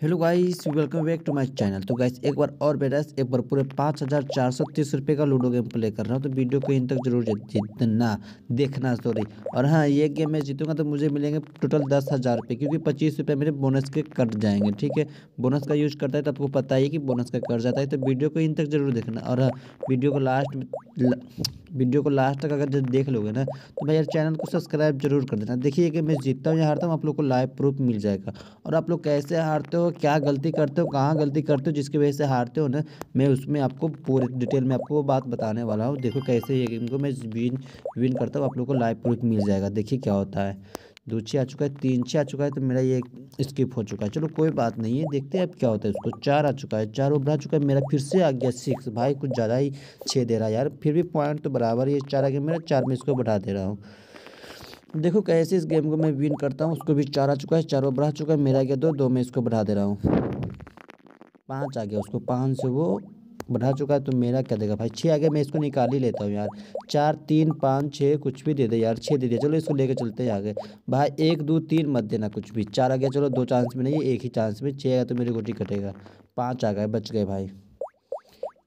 Hello guys welcome back to my channel तो guys एक बार और बेटा एक बार पूरे पाँच हज़ार चार सौ तीस रुपये का लूडो गेम प्ले कर रहा हूँ तो वीडियो को इन तक ज़रूर जीतना देखना सॉरी और हाँ ये गेम मैं जीतूँगा तो मुझे मिलेंगे टोटल दस हज़ार रुपये क्योंकि पच्चीस रुपये मेरे बोनस के कट जाएँगे, ठीक है? बोनस का यूज़ करता है तो आपको पता ही कि बोनस का कट जाता है तो वीडियो को इन तक ज़रूर देखना। और हाँ वीडियो को लास्ट वीडियो को लास्ट तक अगर जब देख लोगे ना तो भाई यार चैनल को सब्सक्राइब ज़रूर कर देना। देखिए कि मैं जीतता हूँ या हारता हूँ, आप लोग को लाइव प्रूफ मिल जाएगा। और आप लोग कैसे हारते हो, क्या गलती करते हो, कहाँ गलती करते हो, जिसकी वजह से हारते हो ना, मैं उसमें आपको पूरे डिटेल में आपको बात बताने वाला हूँ। देखो कैसे ये गेम को मैं विन विन करता हूँ, आप लोग को लाइव प्रूफ मिल जाएगा। देखिए क्या होता है। दो छः आ चुका है, तीन छः आ चुका है तो मेरा ये स्किप हो चुका है। चलो कोई बात नहीं है, देखते हैं अब क्या होता है, उसको चार आ चुका है, चार आ चुका है, मेरा फिर से आ गया सिक्स भाई कुछ ज़्यादा ही छः दे रहा है यार, फिर भी पॉइंट तो बराबर ही चार आ गया, मेरा चार में इसको बढ़ा दे रहा हूँ। देखो कैसे इस गेम को मैं विन करता हूँ, उसको भी चार आ चुका है, चार आ चुका है, मेरा गया दो दो में इसको बढ़ा दे रहा हूँ। पाँच आ गया उसको, पाँच से वो बढ़ा चुका है तो मेरा क्या देगा भाई? छः आ गया मैं इसको निकाल ही लेता हूँ यार। चार, तीन, पाँच छः कुछ भी दे दे यार। छः दे दिया। चलो इसको लेकर चलते हैं आगे। भाई, एक, दो, तीन मत देना कुछ भी। चार आ गया चलो, दो चांस में नहीं, एक ही चांस में। छः आया तो मेरी गोटी कटेगा। पाँच आ गए, बच गए भाई।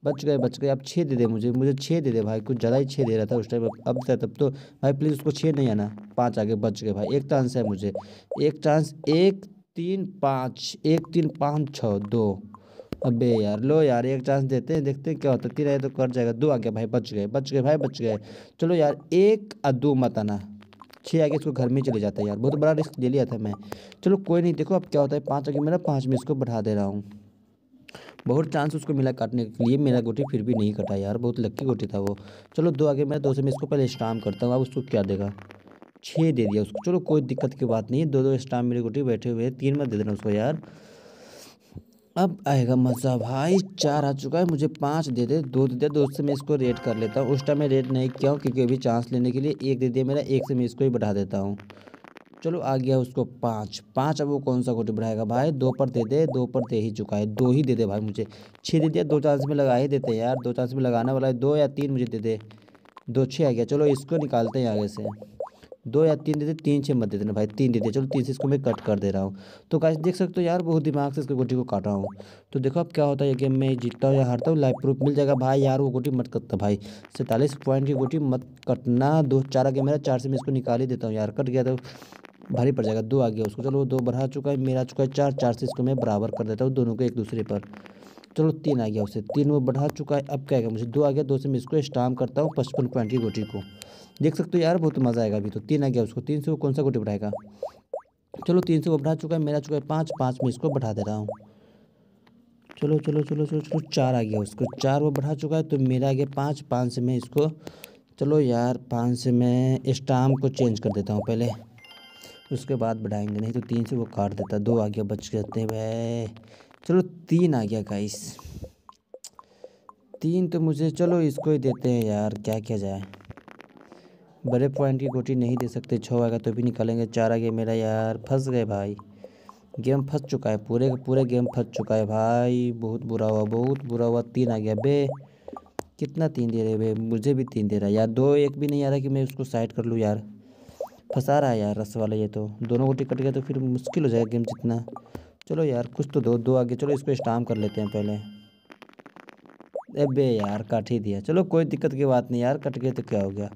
बच गए बच गए। अब छः दे दे मुझे। मुझे छः दे दे भाई। कुछ ज़्यादा ही छः दे रहा था उस टाइम अब था तब तो भाई प्लीज़ उसको छः नहीं आना। पाँच आगे बच गए भाई। एक चांस है मुझे। एक चांस एक, तीन, पाँच। एक, तीन, पाँच छः दो। अबे यार, लो यार, एक चांस देते हैं, देखते हैं क्या होता तीन आए तो कर जाएगा। दो आ गया भाई, बच गए बच गए भाई, बच गए। चलो यार, एक दो मत आना। छः आगे इसको घर में चले जाता है यार। बहुत बड़ा रिस्क ले लिया था मैं। चलो कोई नहीं, देखो अब क्या होता है। पाँच आगे मेरा, पाँच में इसको बढ़ा दे रहा हूँ। बहुत चांस उसको मिला काटने के लिए। मेरा गोटी फिर भी नहीं कटा यार, बहुत लक्की गोटी था वो। चलो दो आगे मैं दो से मैं इसको पहले स्टाम करता हूँ। अब उसको क्या देगा? छः दे दिया उसको। चलो कोई दिक्कत की बात नहीं है। दो दो स्टाम मेरी गोटी बैठे हुए हैं। तीन मत दे देना उसको यार। अब आएगा मज़ा। भाई, चार आ चुका है, मुझे पाँच दे दे, दो दे दे, दो से मैं इसको रेड कर लेता हूँ। उस टाइम मैं रेड नहीं किया हूँ, क्योंकि अभी चांस लेने के लिए एक दे दिया मेरा, एक से मैं इसको ही बढ़ा देता हूँ। चलो, आ गया उसको पाँच। पाँच अब वो कौन सा गोटी बढ़ाएगा भाई? दो पर दे दे, दो पर दे ही चुका है। दो ही दे दे भाई मुझे। छः दे दिया, दो चांस में लगा ही देते यार। दो चांस में लगाने वाला है, दो या तीन मुझे दे दे। दो, छः आ गया। चलो, इसको निकालते हैं आगे से। दो या तीन दे दे तीन छः मत दे देना भाई, तीन दे दे चलो तीन से इसको मैं कट कर दे रहा हूँ। तो कैसे देख सकते हो यार, बहुत दिमाग से इसको गोटी को काटा हूँ। तो देखो अब क्या होता है गेम में जीतता हूँ या हारता हूँ लाइफ प्रूफ मिल जाएगा। भाई यार, वो गोटी मत कटता भाई। सैंतालीस पॉइंट की गोटी मत कटना, दो चार आ गया मेरा, चार से मैं इसको निकाल ही देता हूँ यार। कट गया तो भारी पड़ जाएगा, दो आ गया उसको। चलो दो बढ़ा चुका है, मेरा चुका है चार चार से इसको मैं बराबर कर देता हूँ दोनों को एक दूसरे पर। चलो तीन आ गया उसे, तीन वो बढ़ा चुका है, अब क्या आएगा मुझे? दो आ गया, दो से मैं इसको स्टाम करता हूँ, पचपन पॉइंट की गोटी को। देख सकते हो यार, बहुत मज़ा आएगा अभी तो। तीन आ गया उसको। तीन से वो कौन सा गोटी बढ़ाएगा? चलो तीन से वो बढ़ा चुका है, मेरा चुका है पाँच। पाँच में इसको बढ़ा दे रहा हूँ। चलो चलो चलो चलो चलो, चार आ गया उसको। चार वो बढ़ा चुका है तो मेरा आ गया पाँच। पाँच से मैं इसको, चलो यार, पाँच से मैं स्टाम को चेंज कर देता हूँ पहले। उसके बाद बढ़ाएँगे, नहीं तो तीन से वो काट देता। दो आ गया, बच जाते भाई चलो, तीन आ गया गाइस तीन तो मुझे, चलो इसको ही देते हैं यार, क्या किया जाए। बड़े पॉइंट की गोटी नहीं दे सकते। छः आएगा तो भी निकालेंगे। चार आ गया मेरा यार फंस गए भाई। गेम फंस चुका है। पूरे का पूरे गेम फंस चुका है भाई। बहुत बुरा हुआ, बहुत बुरा हुआ। तीन आ गया। बे, कितना तीन दे रहे बे? मुझे भी तीन दे रहा है। यार, दो, एक भी नहीं आ रहा कि मैं उसको साइड कर लूँ यार। फंसा रहा है यार रस वाला ये तो। दोनों गोटी कट गया तो फिर मुश्किल हो जाएगा गेम जितना। चलो यार, कुछ तो दो दो आगे। चलो इसको स्टाम कर लेते हैं पहले। अबे यार, काट ही दिया। चलो कोई दिक्कत की बात नहीं यार। कट गए तो क्या हो गया?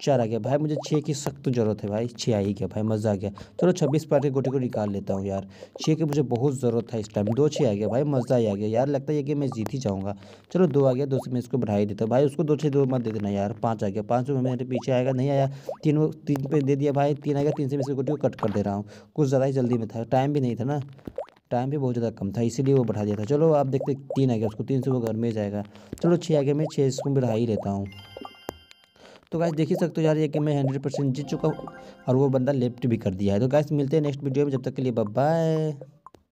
चार आ गया। भाई, मुझे छः की सख्त ज़रूरत है भाई। छः आ ही गया भाई, मज़ा आ गया। चलो, छब्बीस पार्ट के गोटी को निकाल लेता हूँ यार। छः की मुझे बहुत ज़रूरत था इस टाइम दो छः आ गया। भाई, मज़ा ही आ गया। यार, लगता है कि मैं जीत ही जाऊँगा। चलो, दो आ गया। दो से मैं इसको बढ़ा ही देता हूँ। भाई, उसको दो छः दो मत दे देना यार। पाँच आ गया। पाँच में मेरे पीछे आएगा। नहीं आया। तीन तीन पे दे दिया भाई। तीन आ गया। तीन से मैं इसको गोटी को कट कर दे रहा हूँ। कुछ ज़्यादा ही जल्दी में था। टाइम भी नहीं था ना। टाइम भी बहुत ज़्यादा कम था। इसीलिए वो बढ़ा दिया था। चलो आप देखते तीन आ गया। उसको तीन से वो घर में जाएगा। चलो छः आ गया। मैं छः इसको बढ़ा ही लेता हूँ। तो गाइस देख ही सकते हो यार ये कि मैं हंड्रेड परसेंट जीत चुका हूँ और वो बंदा लेफ़्ट भी कर दिया है। तो गैस मिलते हैं नेक्स्ट वीडियो में, जब तक के लिए बाय